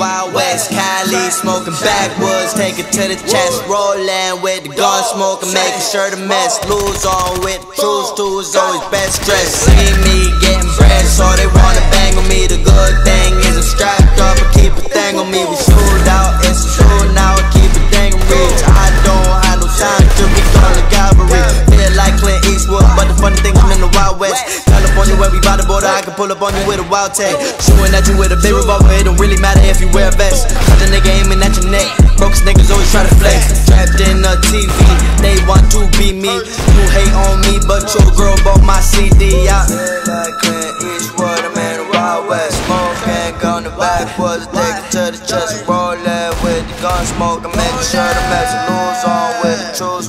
Cali, smoking backwoods, take it to the chest, rolling with the gun, smoking, making sure the mess lose on with the truth, tools always best dressed. See me getting bread, so they wanna bang on me. The good thing is I'm strapped up, I keep a thing on me. We sold out, it's I can pull up on you with a wild tag. Shooting at you with a big revolver, it don't really matter if you wear a vest. Got the nigga aiming at your neck. Broke niggas always try to flex. Trapped in a TV, they want to be me. You hate on me, but your girl bought my CD. I like Clint Eastwood, I'm in the Wild West. Smoking, going the backwards, take it to the chest, rolling with the gun smoke, and making sure the mess lose on with the truth,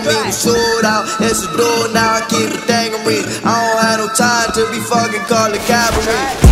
me. We shoot out, it's a door now, I keep a thing me. I don't have no time to be fucking calling cavalry.